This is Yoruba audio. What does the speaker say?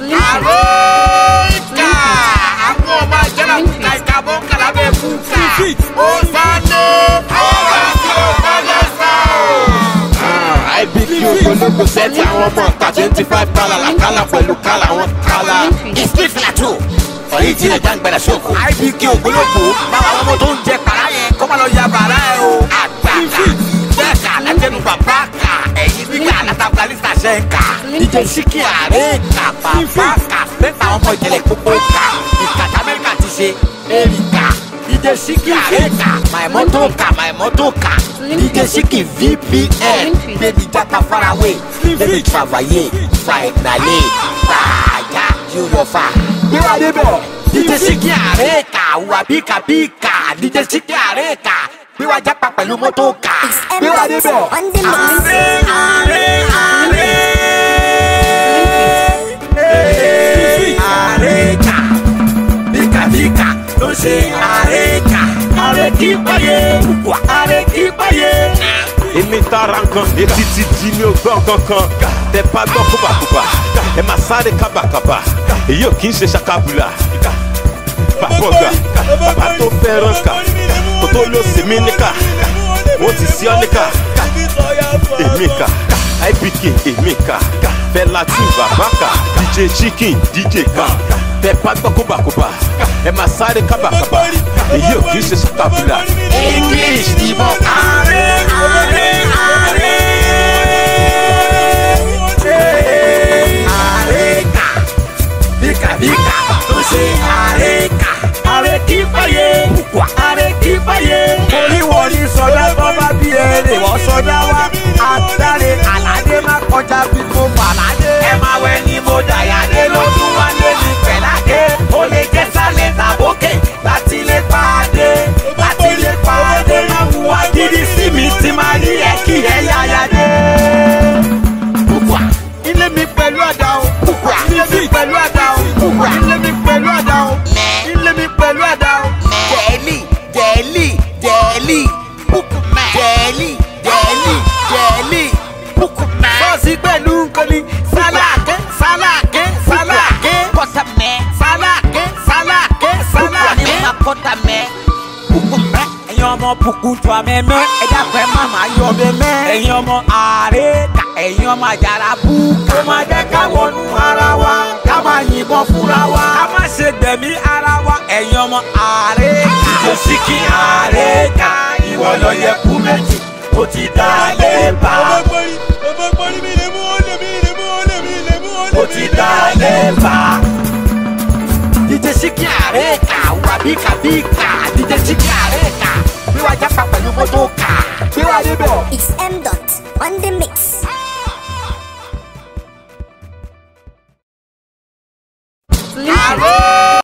Arika ah, àwọn ọmọ ìjọba kùkà ìkàbọ̀ kàlà bẹ̀ kùkà ó sáné ọ̀rọ̀ tí ó fẹ́lẹ̀ sá o. IBQ polongo sẹ́ẹ̀tì àwọn ọmọ ọ̀tà twenty five kala làkàlà pẹ̀lú kala àwọn kala district plateau fọyín tí ẹja ń gbẹdẹ sóko. IBQ ògbólógbò báwa lọ́mọ tó ń jẹ pàrà yẹn kó má lọ ya bàrà ẹ o. àgbàgbà bẹ́ẹ̀ kà lẹ́tẹ̀nu bàbá ṣe ń kà ìjẹ síkì àárẹ̀ kà bàbá kà mẹ́ta ọmọ ìjẹlẹ̀ gbogbo kà ìkàtà ti ṣe èrì kà ìjẹ síkì àárẹ̀ kà màìmọ́ tó kà màìmọ́ ìjẹ síkì vpn bèbí játa faraway bèbí travaye fainale fàáyà yóò yọ fà ìjẹ síkì àárẹ̀ kà wà bíkà bíkà ìjẹ síkì àárẹ̀ kà gbéra jápa pẹ̀lú mọ́tò kà gbéra débẹ̀ se areka arekipa ye wa arekipa ye. èmi tara nǹkan etí ti di mi ò gbọ́ nǹkan kan tẹ bá gbọ́ kóbàkóbà ẹ máa sáré kábàkábà èyí ò kì í ṣe ṣakabula bàbọ̀gà bàbá tó fẹ́ràn kà kò tó lọ sí níkà wọ́n ti sí ọ́ níkà èmi kà ibk èmi kà fẹlá tí bàbá kà dj chicken dj kà. tẹ bá gbọ́ kó ẹ máa sáré kábàkábà èyí ò kì í ṣe sọ́kàbílà. english ìbọn ààrẹ dẹ́ẹ̀lì dẹ́ẹ̀lì dẹ́ẹ̀lì púpù náà. sọ́ọ̀sì pẹ̀lú nkọ́ni sálàkẹ́ sálàkẹ́ sálàkẹ́ kọ́tàmẹ́ sálàkẹ́ sálàkẹ́ sálàkẹ́ púpù náà kọ́tàmẹ́ púpù náà. ẹ̀yin ọmọ púpù tó amẹ́mẹ́ ẹ̀dá pẹ́ màmá yọ mẹ́mẹ́. ẹ̀yin ọmọ ààrẹ ká ẹ̀yin ọmọ àjàrà bú. kó máa jẹ́ ká wọnú ara wa ká máa yìnbọn fúnra wa. ká má ṣe gbẹ̀mí ara wa ẹ̀yin ọmọ ààrẹ ìjọsìn kí ààrẹ ká ìwọ ló yẹ kú méjì ó ti dá lé bá. ọmọ ti dá lé bá. díje síkì kà wà bí kà bí kà díje síkì kà bí wàá jápa pẹ̀lú mọ́tò kà bí wàá débẹ̀. it's m dot on the mix.